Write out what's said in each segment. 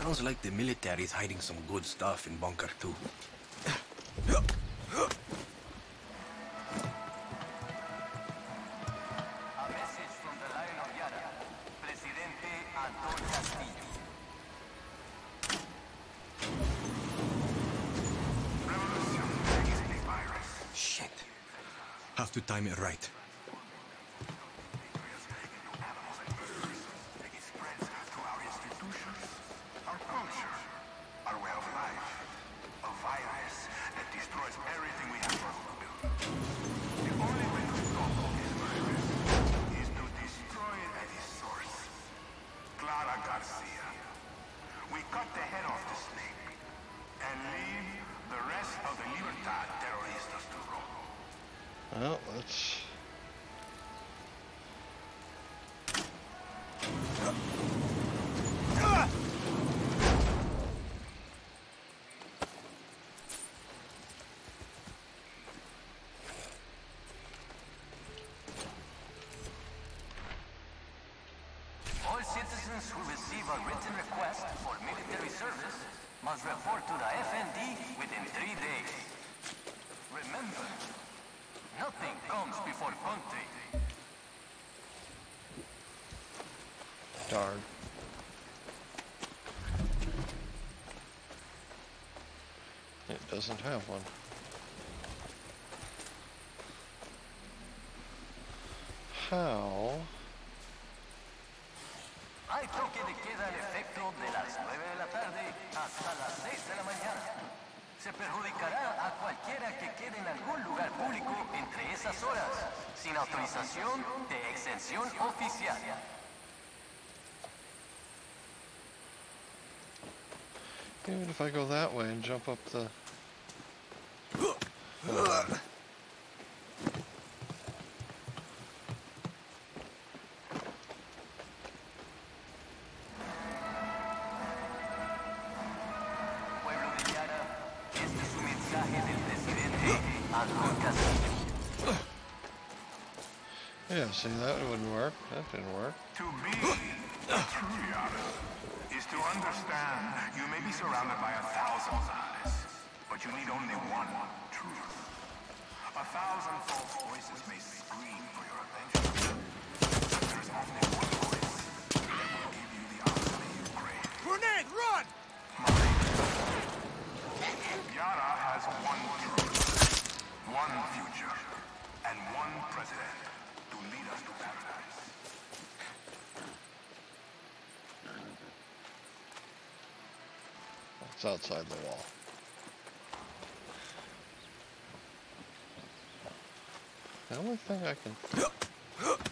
Sounds like the military is hiding some good stuff in Bunker 2. A message from the Lion of Yara. Presidente Anton Castillo. Shit. Have to time it right. All citizens who receive a written request for military service must report to the FND within three days. Remember, nothing comes before country. Darn. It doesn't have one. How? Hay toque de queda en efecto de las 9 de la tarde hasta las 6 de la mañana. Se perjudicará a cualquiera que quede en algún lugar sin autorización de exención oficial. Even if I go that way and jump up the. Pueblo Yeah, see, that wouldn't work. That didn't work. To be a true Yara is to understand you may be surrounded by a thousand lies, but you need only one truth. A thousand false voices may scream for your attention. There's only one voice that will give you the honesty you crave. Grenade, run! Yara has one truth, one future, and one president to lead us to paradise. It's outside the wall. The only thing I can.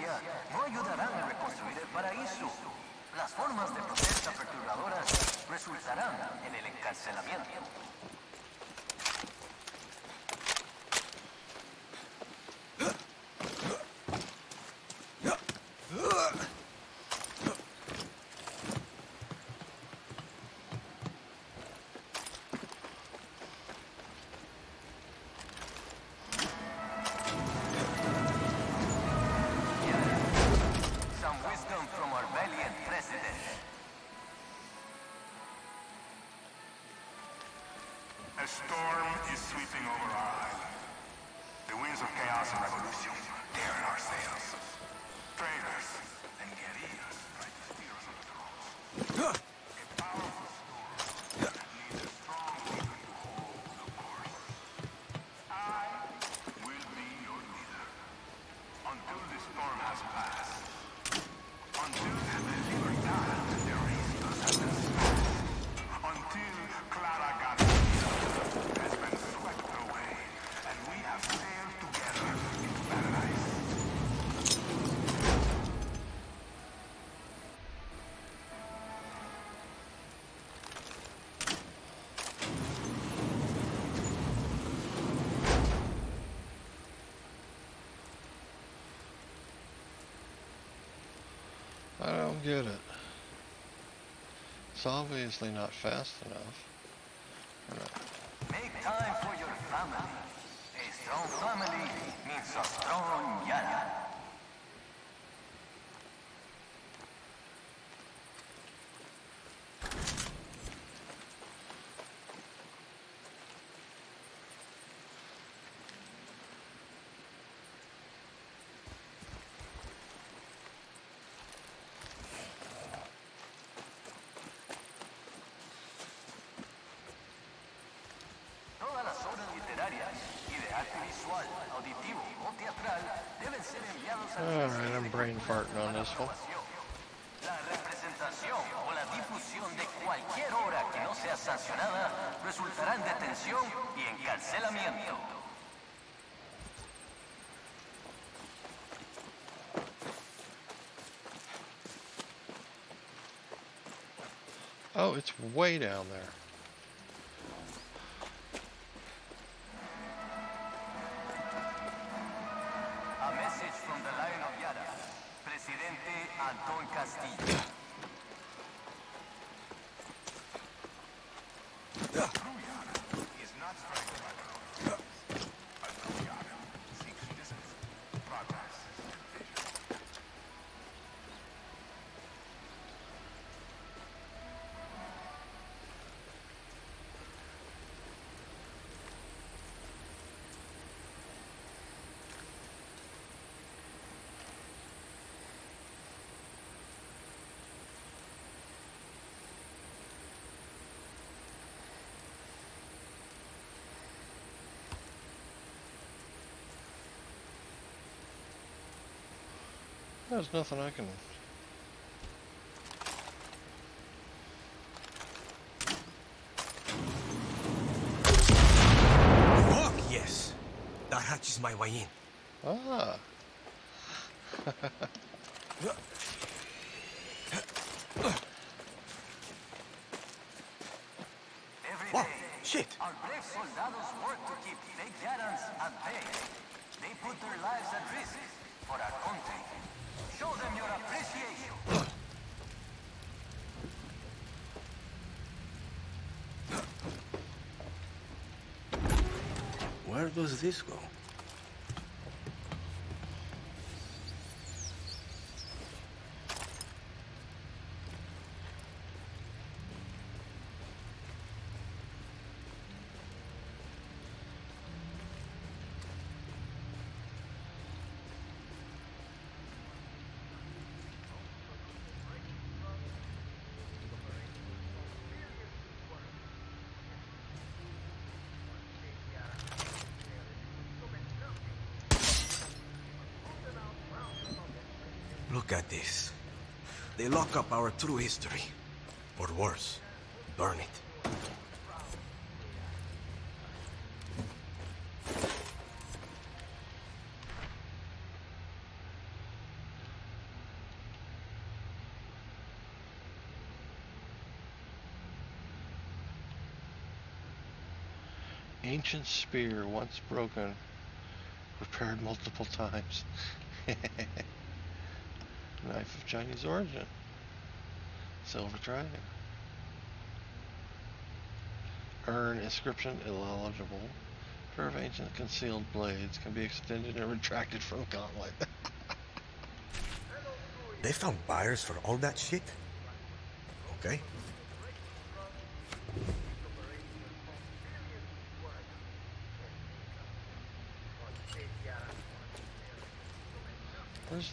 no ayudarán a reconstruir el paraíso. Las formas de protesta perturbadoras resultarán en el encarcelamiento. Storm is sweeping over our island. The winds of chaos and revolution tear in our sails. Traitors and guerrillas I don't get it. It's obviously not fast enough. Not. Make time for your family. A strong family means a strong Yara. Alright, ah, I'm brain farting on this one. La representación o la difusión de cualquier obra que no sea sancionada resultará en detención y encarcelamiento. Oh, it's way down there. A message from the Lion of Yara, Presidente Anton Castillo. is not striking by the wrong choice. A true Yara seeks distance, progress, vision. There's nothing I can. Fuck yes! That hatch is my way in. Ah, Every Oh, shit! our brave soldados work to keep fake Yarans at bay. They put their lives at risk for our country. Show them your appreciation. Where does this go? Look at this. They lock up our true history. Or worse, burn it. ancient spear once broken, repaired multiple times. Knife of Chinese origin. Silver Dragon. Urn inscription illegible. Pair of ancient concealed blades can be extended and retracted from gauntlet. They found buyers for all that shit? Okay. Where's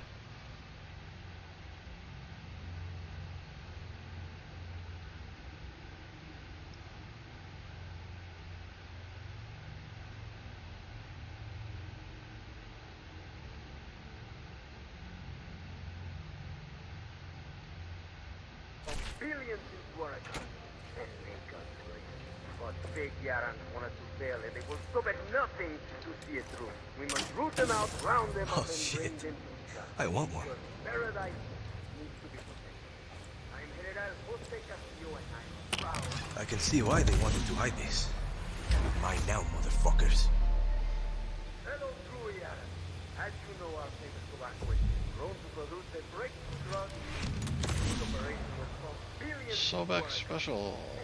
billions into account and make us rich. But fake Yarans wanted to fail and they will stop at nothing to see it through. We must root them out, round them Oh, up, and bring shit. them to. I want one. Paradise needs to be protected. I'm General Jose Castillo and I'm proud. I can see why they wanted to hide this. Mine now, motherfuckers. Hello, true Yaran. As you know, our famous tobacco is prone to produce a breakthrough drug. This operation Sobek special.